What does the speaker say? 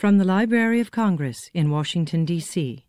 From the Library of Congress in Washington, D.C.,